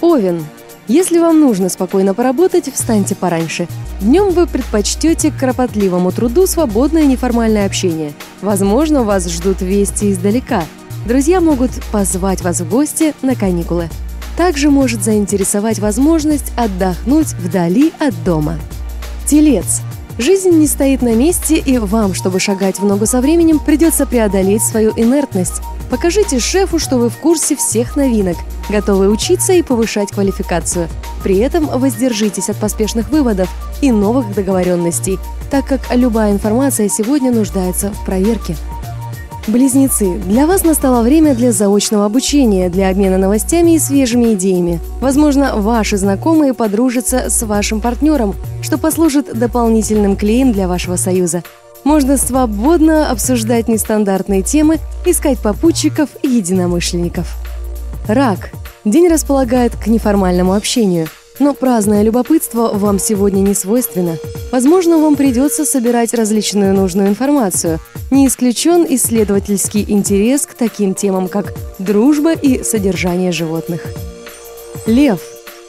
Овен. Если вам нужно спокойно поработать, встаньте пораньше. Днем вы предпочтете кропотливому труду свободное неформальное общение. Возможно, вас ждут вести издалека. Друзья могут позвать вас в гости на каникулы. Также может заинтересовать возможность отдохнуть вдали от дома. Телец. Жизнь не стоит на месте, и вам, чтобы шагать в ногу со временем, придется преодолеть свою инертность. Покажите шефу, что вы в курсе всех новинок, готовы учиться и повышать квалификацию. При этом воздержитесь от поспешных выводов и новых договоренностей, так как любая информация сегодня нуждается в проверке. Близнецы, для вас настало время для заочного обучения, для обмена новостями и свежими идеями. Возможно, ваши знакомые подружатся с вашим партнером, что послужит дополнительным клеем для вашего союза. Можно свободно обсуждать нестандартные темы, искать попутчиков и единомышленников. Рак. День располагает к неформальному общению – но праздное любопытство вам сегодня не свойственно. Возможно, вам придется собирать различную нужную информацию. Не исключен исследовательский интерес к таким темам, как дружба и содержание животных. Лев.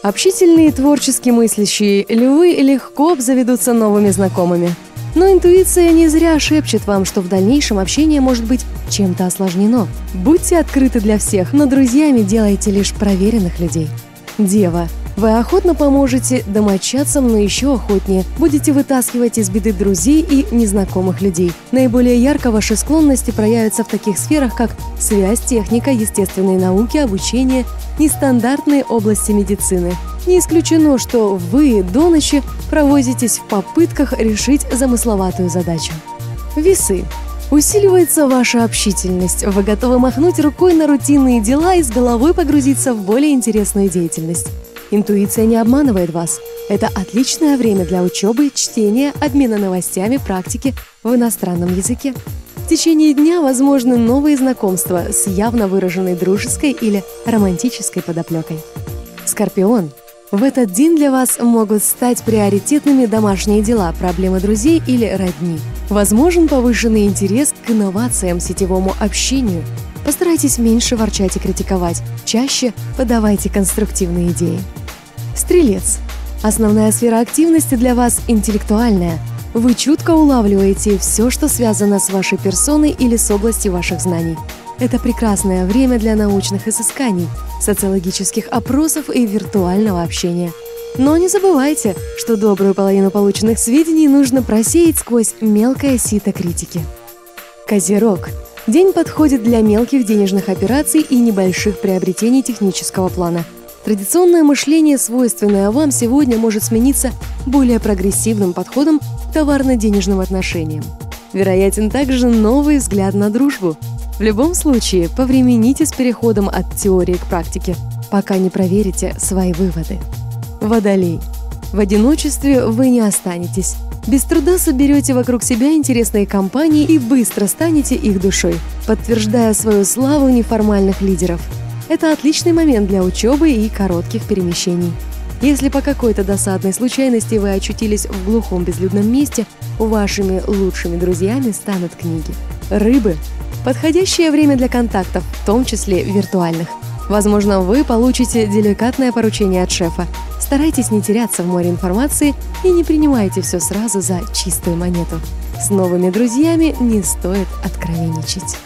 Общительные творчески мыслящие львы легко обзаведутся новыми знакомыми. Но интуиция не зря шепчет вам, что в дальнейшем общение может быть чем-то осложнено. Будьте открыты для всех, но друзьями делайте лишь проверенных людей. Дева. Вы охотно поможете домочадцам, но еще охотнее будете вытаскивать из беды друзей и незнакомых людей. Наиболее ярко ваши склонности проявятся в таких сферах, как связь, техника, естественные науки, обучение, нестандартные области медицины. Не исключено, что вы до ночи провозитесь в попытках решить замысловатую задачу. Весы. Усиливается ваша общительность. Вы готовы махнуть рукой на рутинные дела и с головой погрузиться в более интересную деятельность. Интуиция не обманывает вас. Это отличное время для учебы, чтения, обмена новостями, практики в иностранном языке. В течение дня возможны новые знакомства с явно выраженной дружеской или романтической подоплекой. Скорпион. В этот день для вас могут стать приоритетными домашние дела, проблемы друзей или родни. Возможен повышенный интерес к инновациям, сетевому общению. Постарайтесь меньше ворчать и критиковать, чаще подавайте конструктивные идеи. Стрелец. Основная сфера активности для вас интеллектуальная. Вы чутко улавливаете все, что связано с вашей персоной или с областью ваших знаний. Это прекрасное время для научных изысканий, социологических опросов и виртуального общения. Но не забывайте, что добрую половину полученных сведений нужно просеять сквозь мелкое сито критики. Козерог. День подходит для мелких денежных операций и небольших приобретений технического плана – Традиционное мышление, свойственное вам, сегодня может смениться более прогрессивным подходом к товарно-денежным отношениям. Вероятен также новый взгляд на дружбу. В любом случае, повремените с переходом от теории к практике, пока не проверите свои выводы. Водолей. В одиночестве вы не останетесь. Без труда соберете вокруг себя интересные компании и быстро станете их душой, подтверждая свою славу неформальных лидеров – это отличный момент для учебы и коротких перемещений. Если по какой-то досадной случайности вы очутились в глухом безлюдном месте, вашими лучшими друзьями станут книги. Рыбы – подходящее время для контактов, в том числе виртуальных. Возможно, вы получите деликатное поручение от шефа. Старайтесь не теряться в море информации и не принимайте все сразу за чистую монету. С новыми друзьями не стоит откровенничать.